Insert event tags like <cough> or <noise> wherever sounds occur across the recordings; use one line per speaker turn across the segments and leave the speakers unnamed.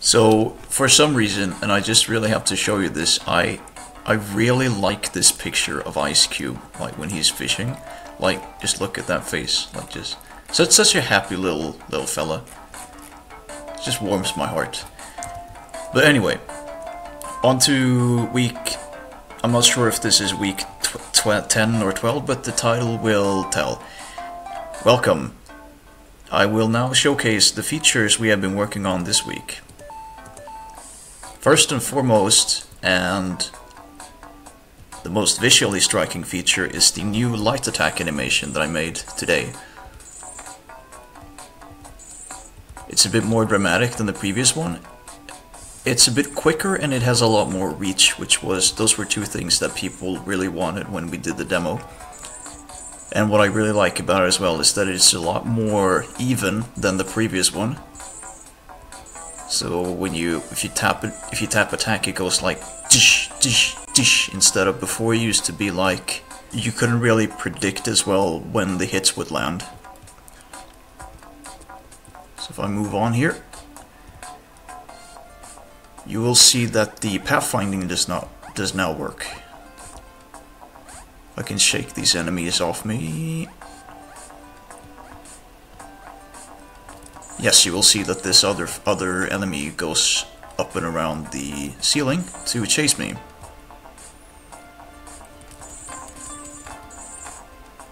So, for some reason, and I just really have to show you this, I I really like this picture of Ice Cube, like when he's fishing. Like, just look at that face, like just... So it's such a happy little, little fella. It just warms my heart. But anyway, on to week... I'm not sure if this is week 10 or 12, but the title will tell. Welcome. I will now showcase the features we have been working on this week. First and foremost, and the most visually striking feature is the new light attack animation that I made today. It's a bit more dramatic than the previous one. It's a bit quicker and it has a lot more reach, which was, those were two things that people really wanted when we did the demo. And what I really like about it as well is that it's a lot more even than the previous one. So when you, if you tap it, if you tap attack, it goes like dish, dish, dish, instead of before it used to be like you couldn't really predict as well when the hits would land. So if I move on here, you will see that the pathfinding does not does now work. I can shake these enemies off me. Yes, you will see that this other other enemy goes up and around the ceiling to chase me.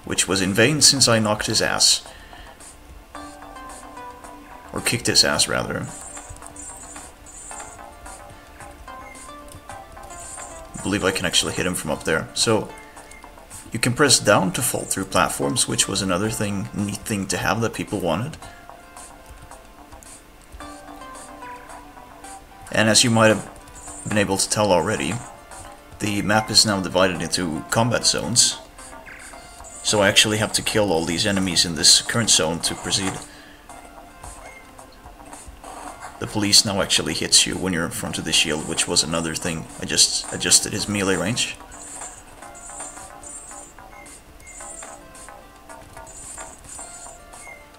Which was in vain since I knocked his ass. Or kicked his ass, rather. I believe I can actually hit him from up there. So, you can press down to fall through platforms, which was another thing, neat thing to have that people wanted. And as you might have been able to tell already, the map is now divided into combat zones. So I actually have to kill all these enemies in this current zone to proceed. The police now actually hits you when you're in front of the shield, which was another thing. I just adjusted his melee range.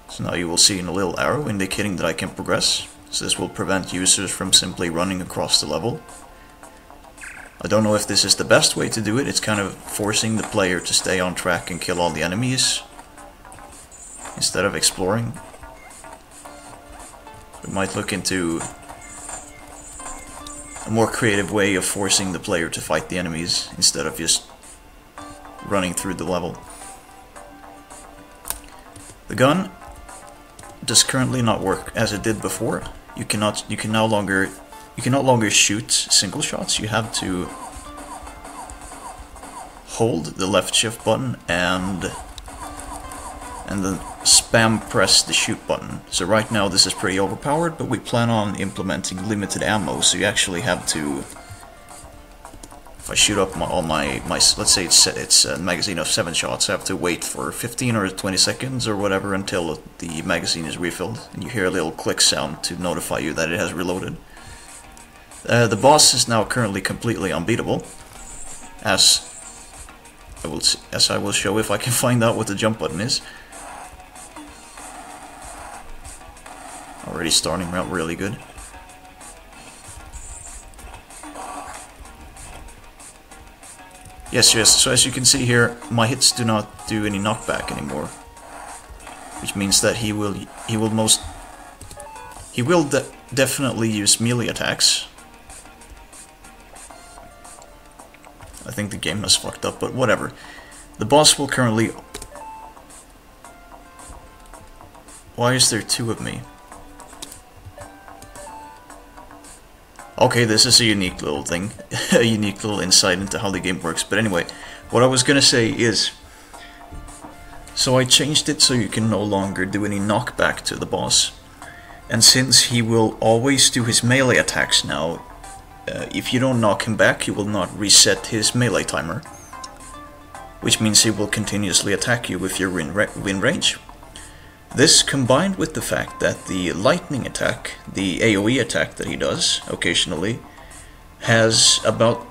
So now you will see in a little arrow indicating that I can progress so this will prevent users from simply running across the level. I don't know if this is the best way to do it, it's kind of forcing the player to stay on track and kill all the enemies instead of exploring. We might look into a more creative way of forcing the player to fight the enemies instead of just running through the level. The gun does currently not work as it did before. You cannot you can no longer you can no longer shoot single shots. You have to hold the left shift button and and then spam press the shoot button. So right now this is pretty overpowered, but we plan on implementing limited ammo, so you actually have to if I shoot up my, all my, my let's say it's, it's a magazine of 7 shots, I have to wait for 15 or 20 seconds or whatever until the magazine is refilled, and you hear a little click sound to notify you that it has reloaded. Uh, the boss is now currently completely unbeatable, as I will as I will show if I can <laughs> find out what the jump button is. Already starting out really good. Yes, yes, so as you can see here, my hits do not do any knockback anymore. Which means that he will he will most he will de definitely use melee attacks. I think the game has fucked up, but whatever. The boss will currently... Why is there two of me? Okay, this is a unique little thing, <laughs> a unique little insight into how the game works. But anyway, what I was gonna say is, so I changed it so you can no longer do any knockback to the boss. And since he will always do his melee attacks now, uh, if you don't knock him back, he will not reset his melee timer. Which means he will continuously attack you if you're in, ra in range. This combined with the fact that the lightning attack, the AoE attack that he does occasionally, has about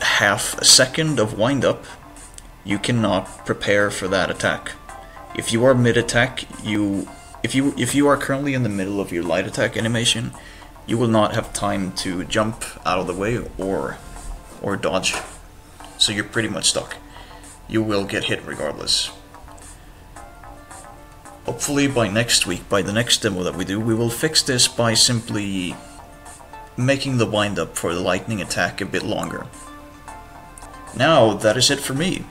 half a second of windup, you cannot prepare for that attack. If you are mid-attack, you if you if you are currently in the middle of your light attack animation, you will not have time to jump out of the way or or dodge. So you're pretty much stuck. You will get hit regardless. Hopefully by next week, by the next demo that we do, we will fix this by simply making the wind-up for the lightning attack a bit longer. Now, that is it for me.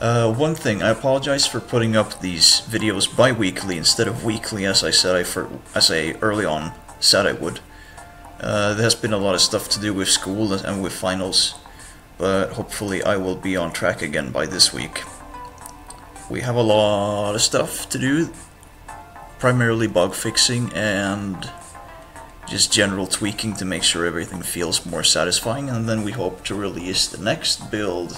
Uh, one thing, I apologize for putting up these videos bi-weekly instead of weekly as I said I for, as I early on said I would. Uh, there has been a lot of stuff to do with school and with finals, but hopefully I will be on track again by this week. We have a lot of stuff to do, primarily bug fixing and just general tweaking to make sure everything feels more satisfying, and then we hope to release the next build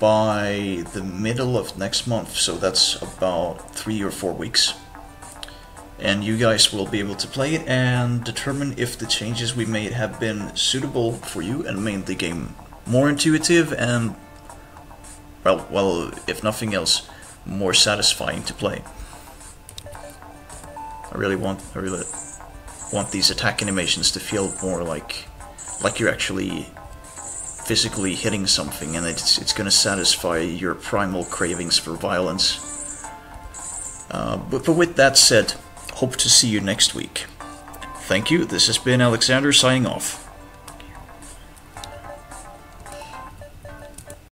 by the middle of next month, so that's about three or four weeks. And you guys will be able to play it and determine if the changes we made have been suitable for you and made the game more intuitive and, well, well, if nothing else, more satisfying to play. I really want, I really want these attack animations to feel more like, like you're actually physically hitting something and it's, it's going to satisfy your primal cravings for violence. Uh, but, but with that said, hope to see you next week. Thank you, this has been Alexander signing off.